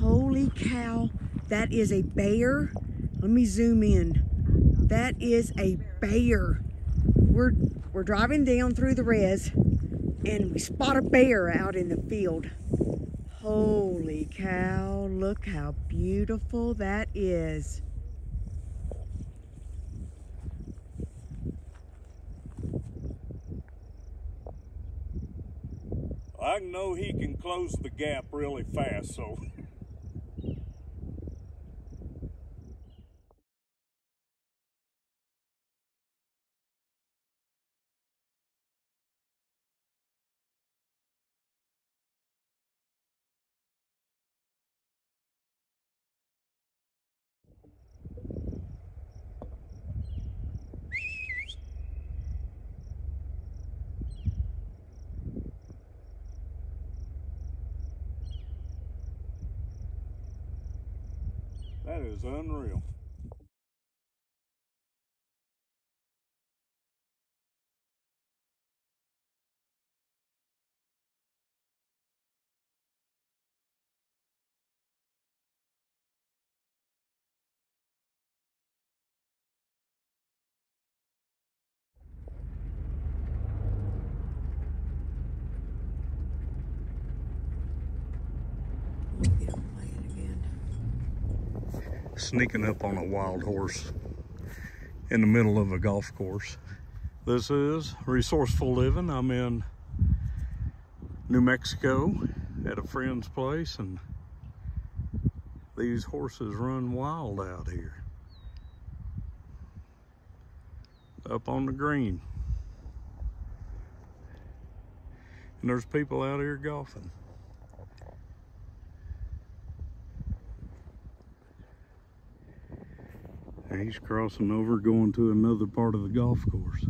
Holy cow, that is a bear. Let me zoom in. That is a bear. We're we're driving down through the res and we spot a bear out in the field. Holy cow, look how beautiful that is. I know he can close the gap really fast, so that is unreal. Get on land again. Sneaking up on a wild horse in the middle of a golf course. This is Resourceful Living. I'm in New Mexico at a friend's place and these horses run wild out here. Up on the green. And there's people out here golfing. And he's crossing over going to another part of the golf course.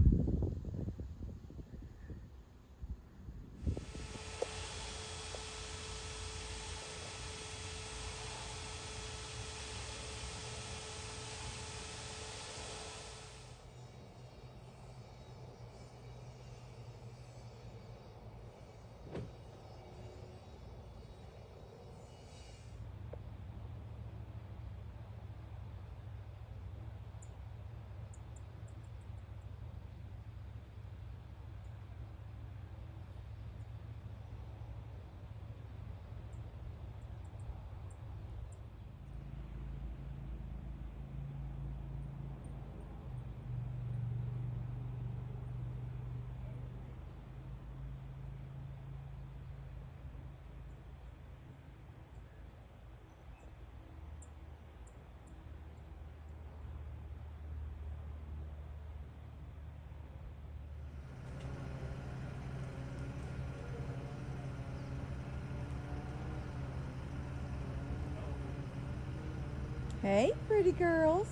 Hey, pretty girls.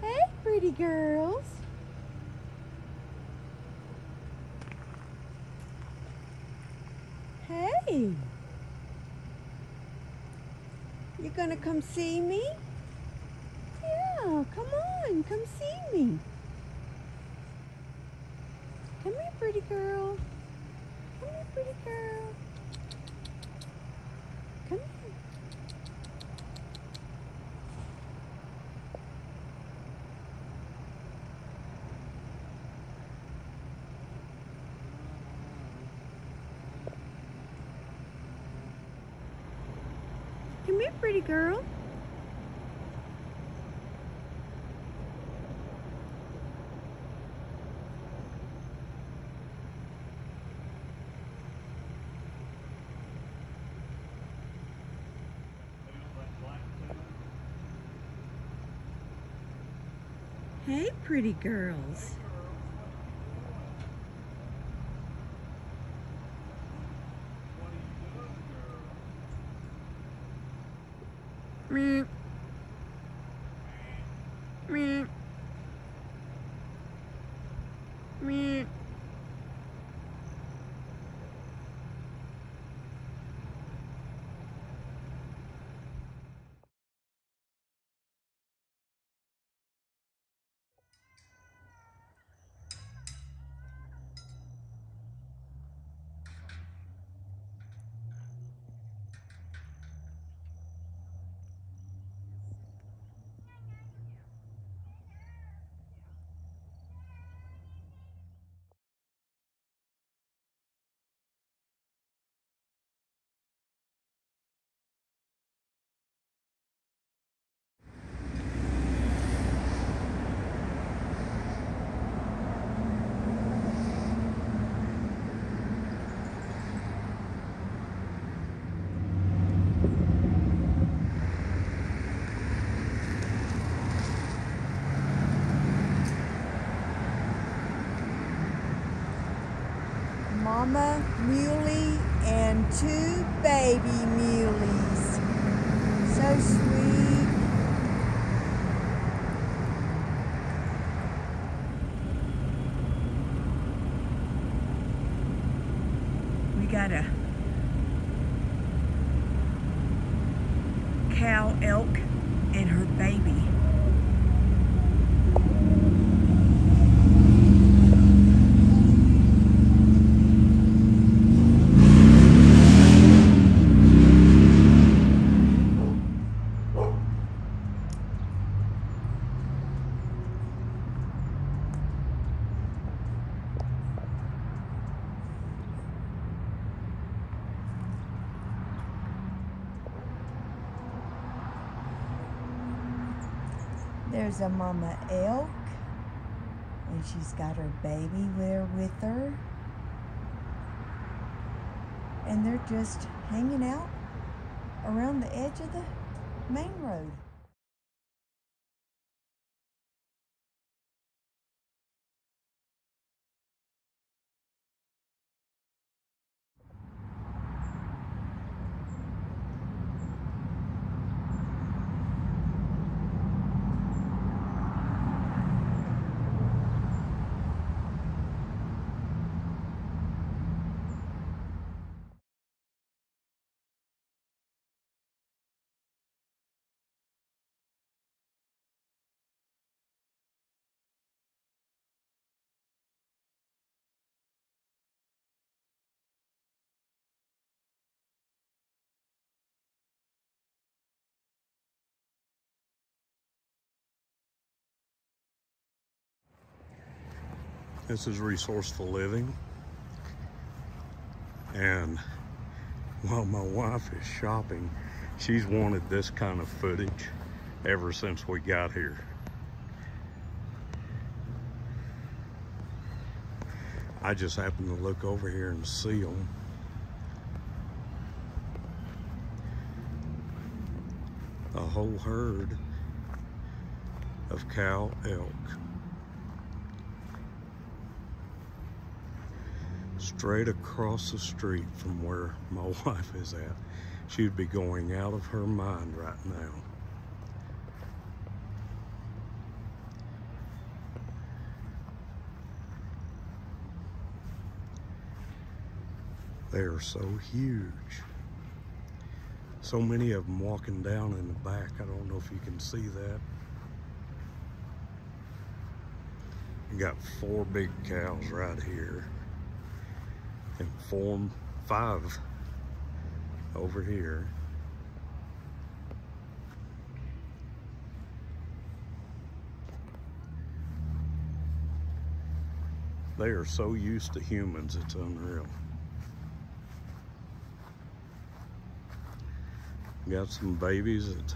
Hey, pretty girls. Hey. You gonna come see me? Yeah, come on, come see me. Come here, pretty girl. Come here, pretty girl. Come here. Come here, pretty girl. Hey, pretty girls. Meep. Mama muley and two baby muleys. So sweet. We got a cow elk and her baby. There's a mama elk, and she's got her baby there with her. And they're just hanging out around the edge of the main road. This is resourceful living. And while my wife is shopping, she's wanted this kind of footage ever since we got here. I just happened to look over here and see them. A whole herd of cow elk. Straight across the street from where my wife is at. She'd be going out of her mind right now. They are so huge. So many of them walking down in the back. I don't know if you can see that. You got four big cows right here and form five over here. They are so used to humans, it's unreal. Got some babies. It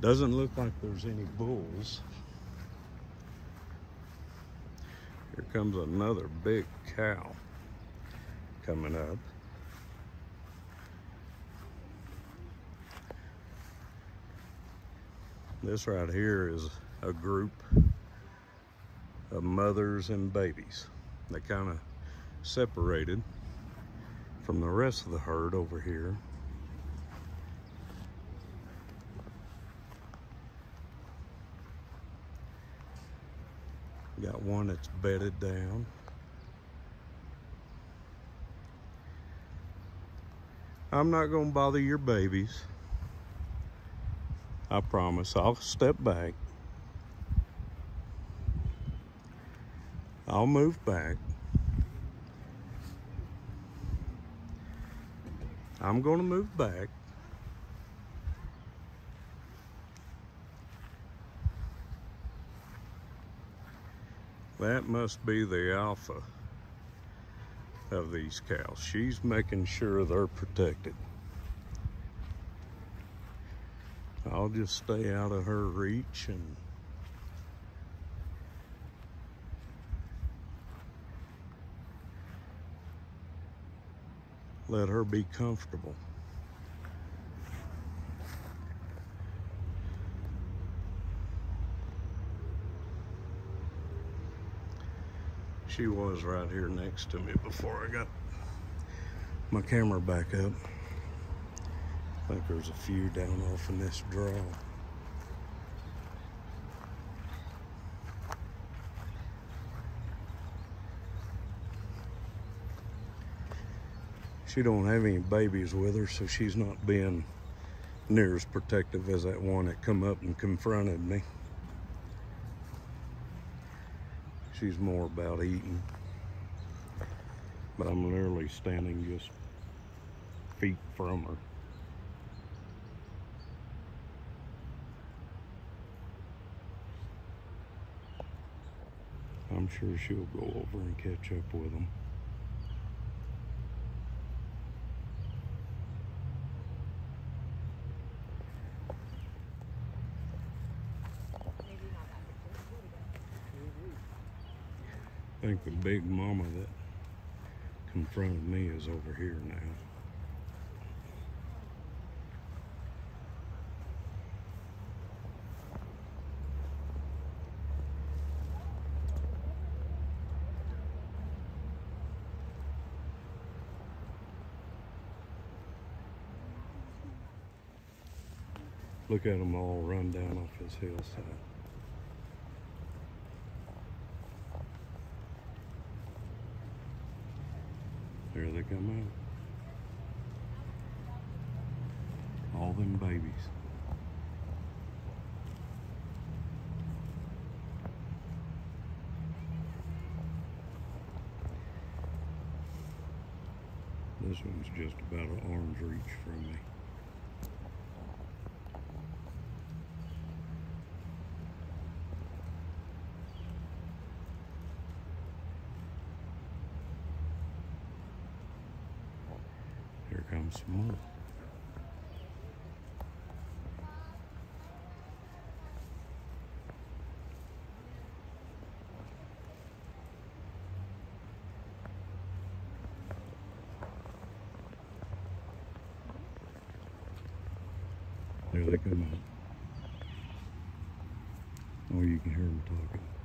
doesn't look like there's any bulls. Here comes another big cow coming up. This right here is a group of mothers and babies. They kind of separated from the rest of the herd over here. Got one that's bedded down. I'm not gonna bother your babies. I promise. I'll step back. I'll move back. I'm gonna move back. That must be the alpha of these cows. She's making sure they're protected. I'll just stay out of her reach and let her be comfortable. She was right here next to me before I got my camera back up. I think there's a few down off in this draw. She don't have any babies with her, so she's not being near as protective as that one that come up and confronted me. She's more about eating. But I'm literally standing just feet from her. I'm sure she'll go over and catch up with them. Think the big mama that confronted me is over here now. Look at them all run down off this hillside. There they come out. All them babies. This one's just about an arm's reach from me. Comes some more. There they come out. Oh, you can hear them talking.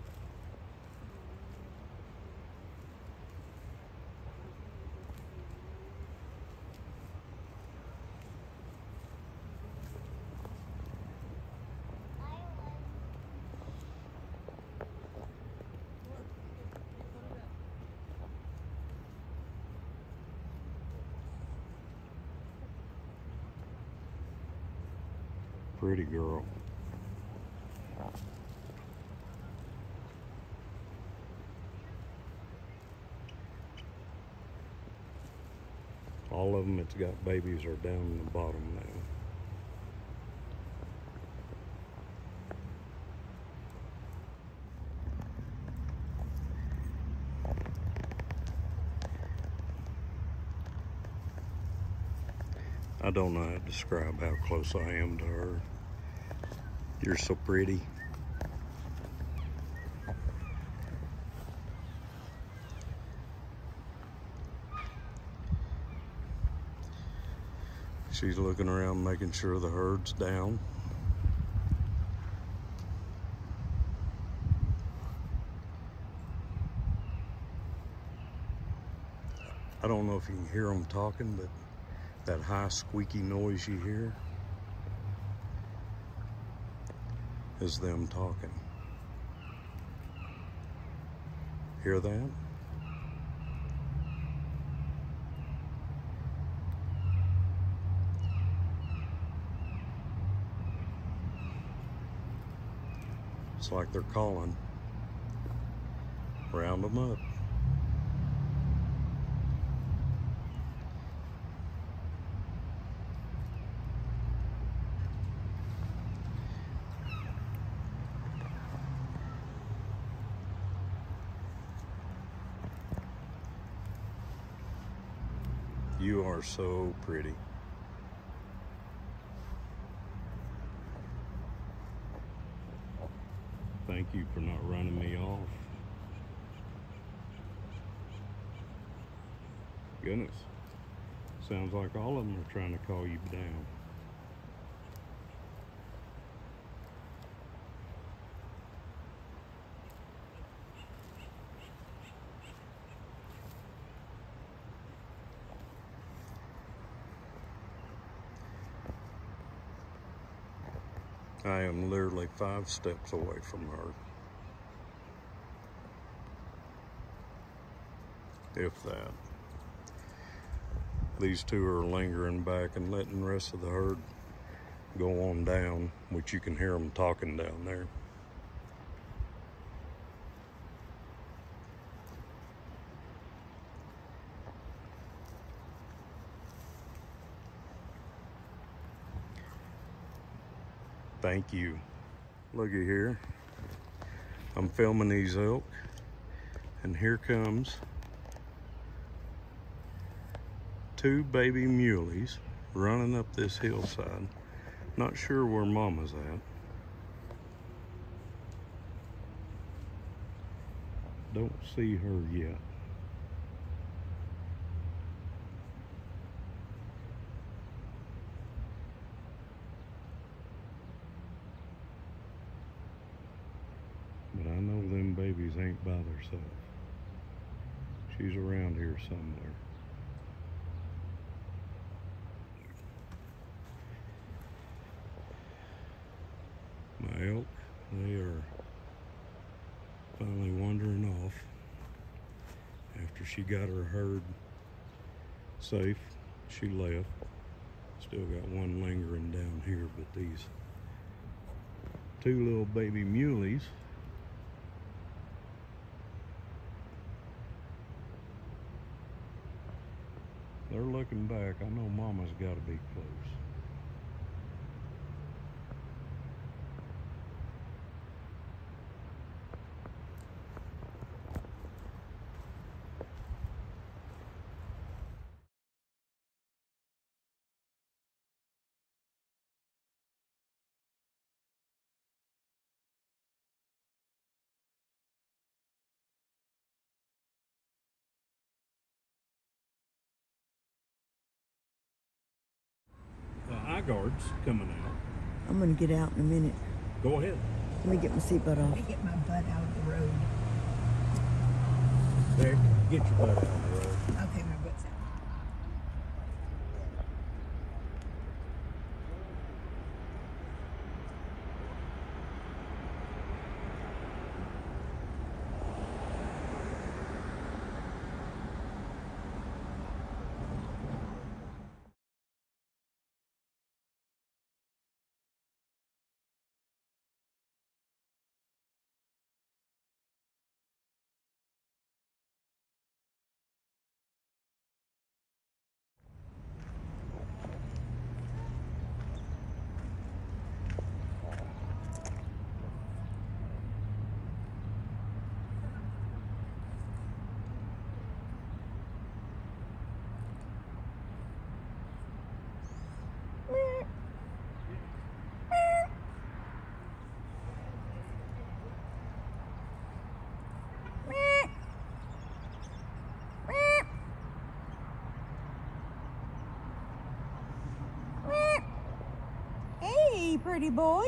Pretty girl. All of them that's got babies are down in the bottom now. I don't know how to describe how close I am to her. You're so pretty. She's looking around making sure the herd's down. I don't know if you can hear them talking, but that high squeaky noise you hear is them talking. Hear that? It's like they're calling. Round them up. You are so pretty. Thank you for not running me off. Goodness. Sounds like all of them are trying to call you down. I am literally five steps away from her. If that. These two are lingering back and letting the rest of the herd go on down, which you can hear them talking down there. Thank you. Looky here. I'm filming these elk, and here comes two baby muleys running up this hillside. Not sure where mama's at. Don't see her yet. But I know ain't by herself. She's around here somewhere. My elk, they are finally wandering off after she got her herd safe. She left. Still got one lingering down here, but these two little baby muleys They're looking back. I know Mama's got to be close. The eye guard's coming out. I'm gonna get out in a minute. Go ahead. Let me get my seatbelt Let off. me get my butt out of the road. There, get your butt out of the road. Okay, my butt's out. Hey, pretty boy.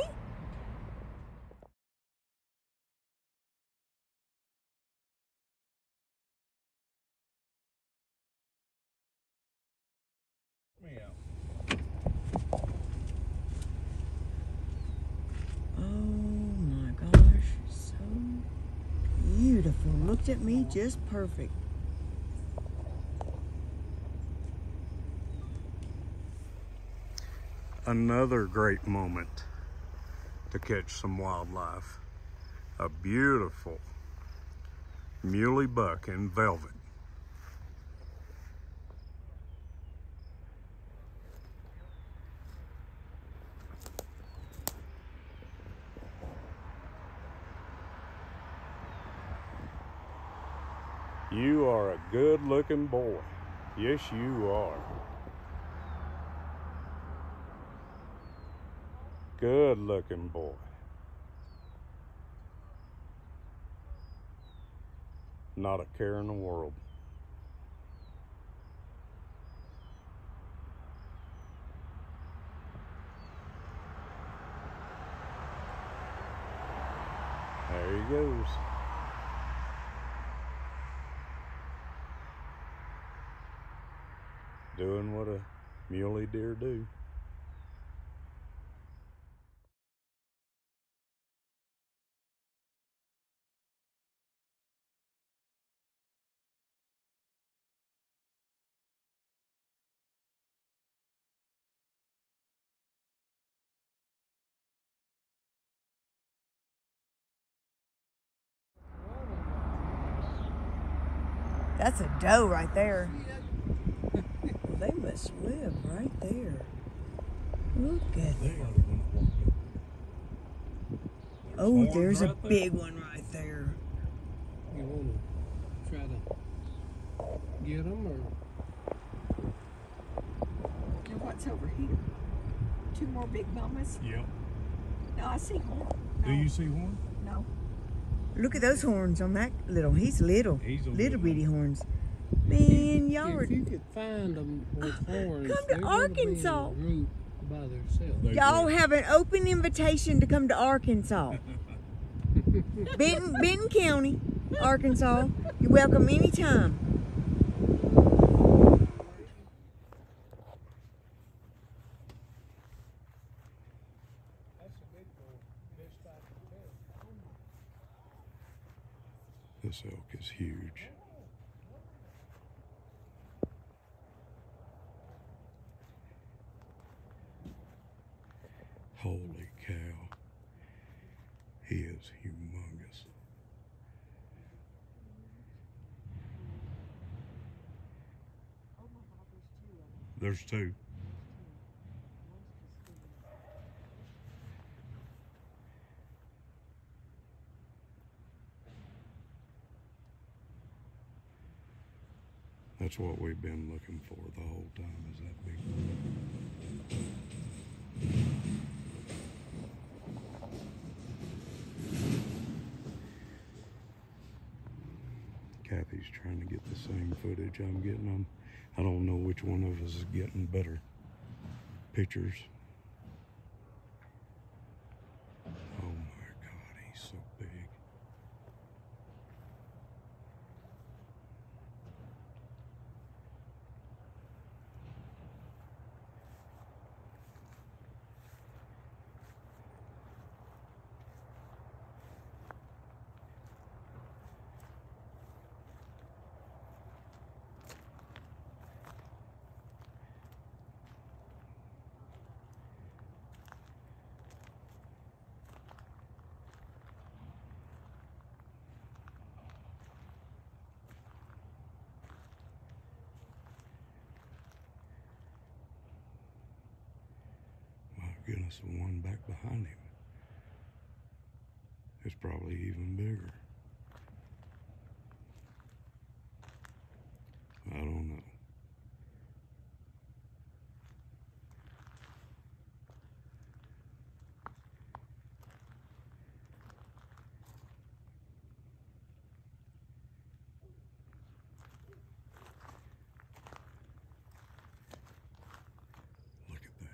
Oh my gosh, so beautiful. Looked at me just perfect. Another great moment to catch some wildlife. A beautiful muley buck in velvet. You are a good looking boy. Yes, you are. Good looking boy. Not a care in the world. There he goes. Doing what a muley deer do. That's a doe right there. they must live right there. Look at They are the one that. Oh, there's a big one right there. You want to try to get them or And what's over here? Two more big mamas? Yep. No, I see one. Do you see one? No. Look at those horns on that little. He's little. He's a little little bitty horns. Man, y'all were if you could find them with horns, Come to they're gonna be in a Arkansas. group by themselves. They Y'all have an open invitation to come to Arkansas. Benton, Benton County, Arkansas. You're welcome anytime. This elk is huge. Holy cow. He is humongous. There's two. That's what we've been looking for the whole time is that big. Kathy's trying to get the same footage I'm getting. I don't know which one of us is getting better pictures. Oh my God, he's so big. My goodness, the one back behind him is probably even bigger. I don't know. Look at that.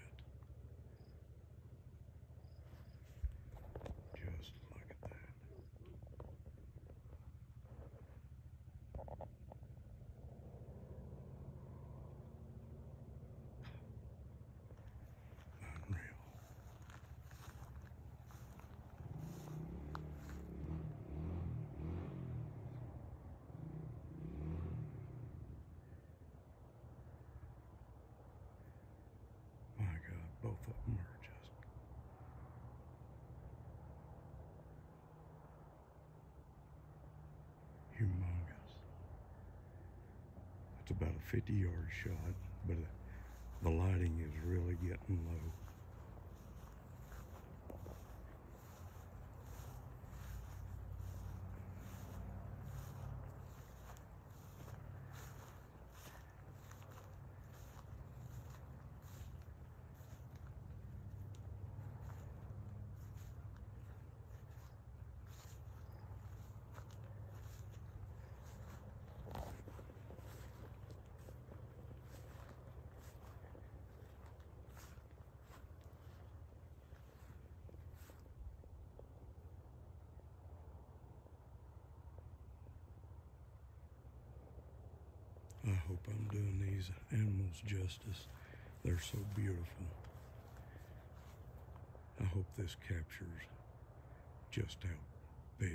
Just look at that. Unreal. My God, both of them are just humongous. It's about a 50 yard shot, but the lighting is really getting low. I hope I'm doing these animals justice. They're so beautiful. I hope this captures just how big.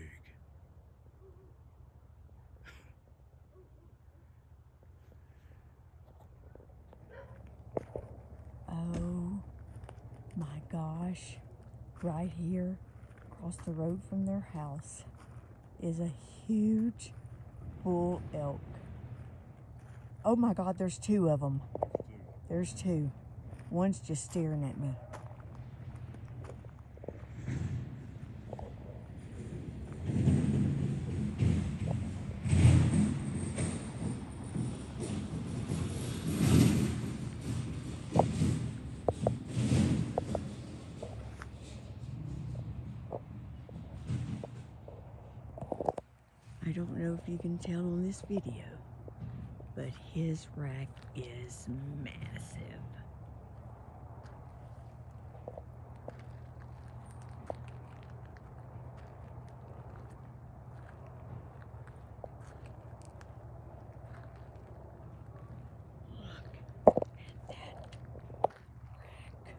Oh my gosh. Right here, across the road from their house, is a huge bull elk. Oh my God, there's two of them. There's two. One's just staring at me. I don't know if you can tell on this video, but his rack is massive. Look at that rack.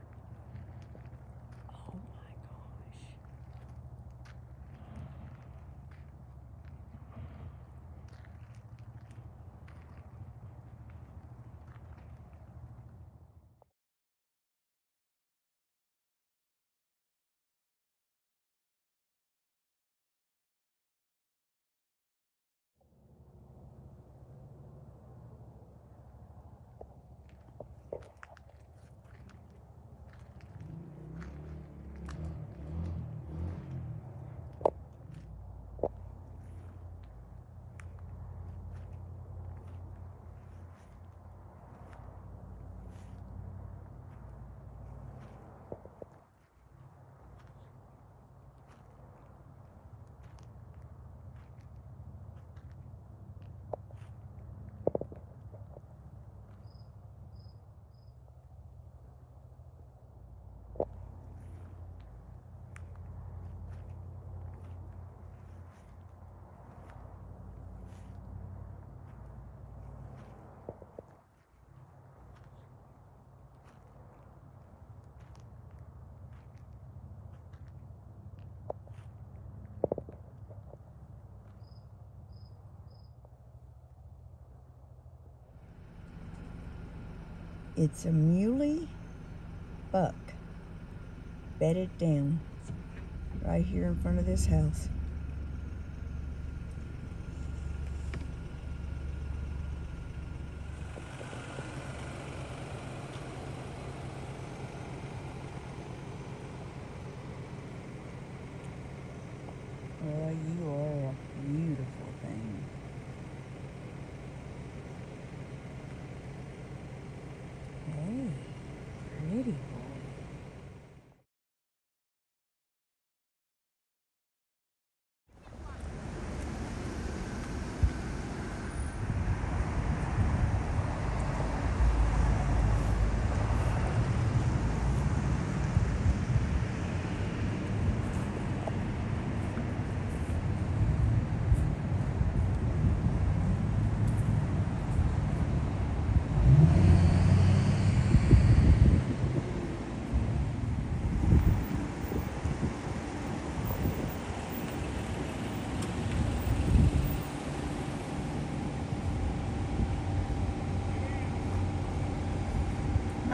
Oh my gosh. It's a muley buck bedded down right here in front of this house. Well, you are a beautiful thing. Hey, pretty boy.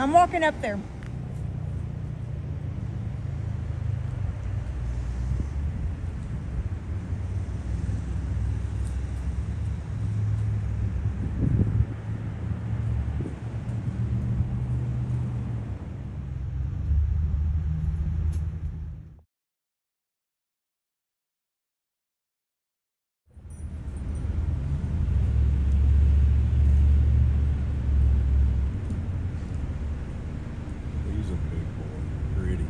I'm walking up there. He's a big boy. Pretty.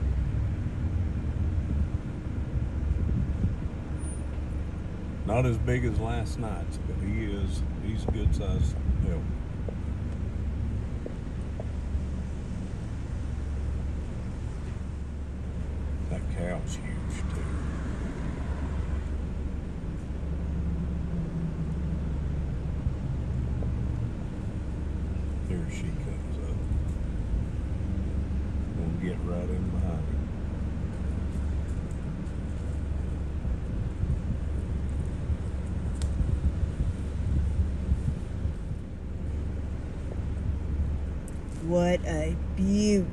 Not as big as last night's, but he is. He's a good sized elk. That cow's huge too. There she comes up. We'll get right in behind him. What a beaut.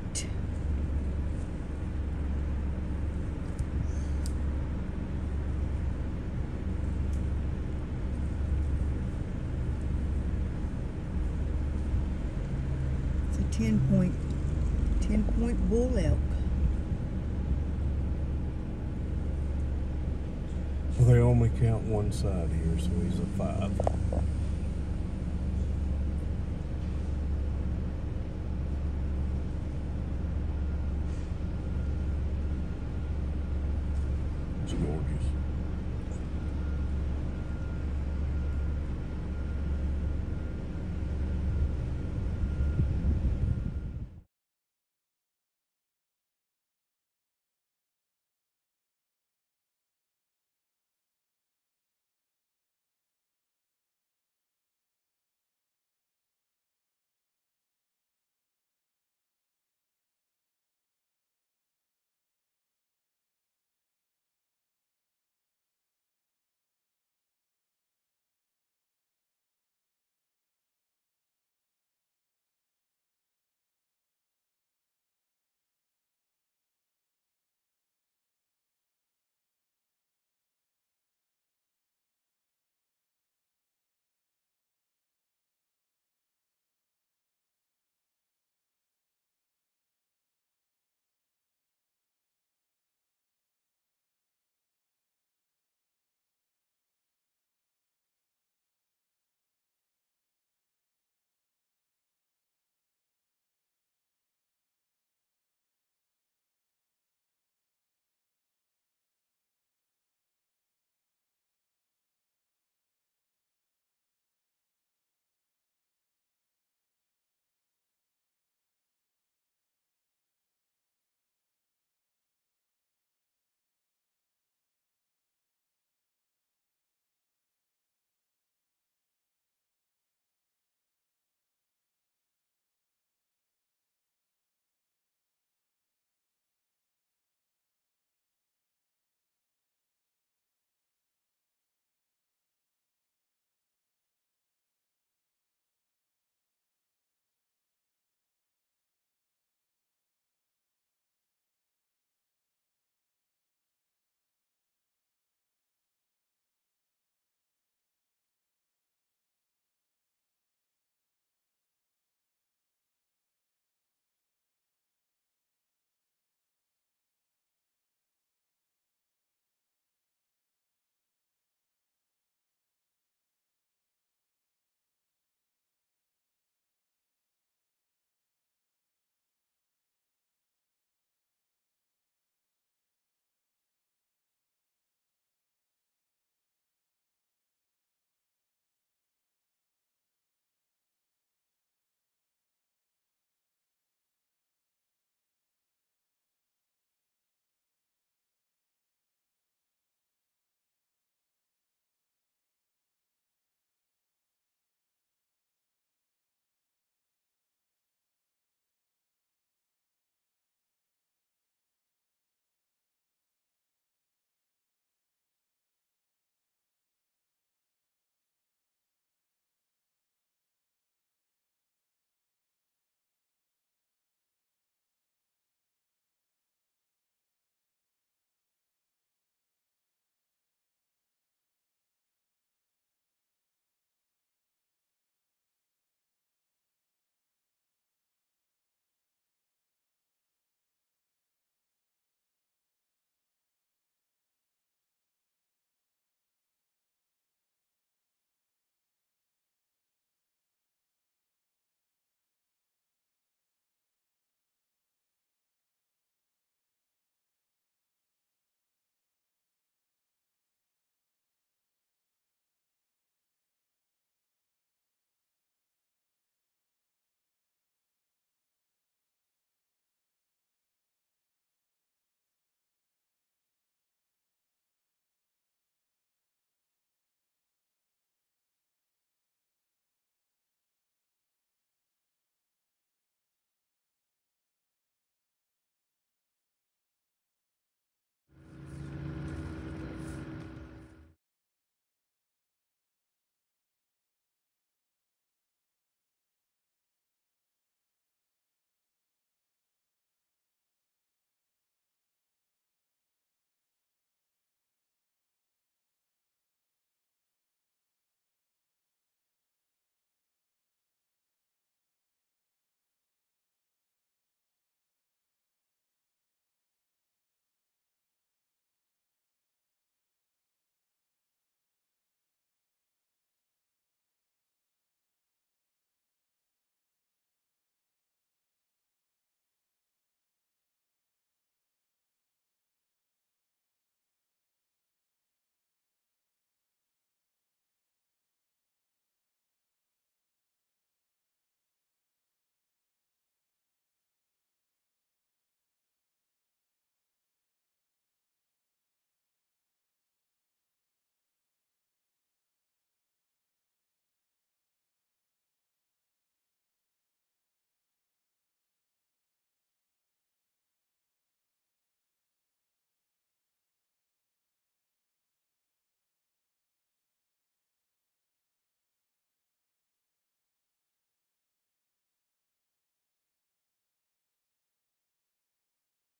10 point, 10 point bull elk. So They only count one side here, so he's a five.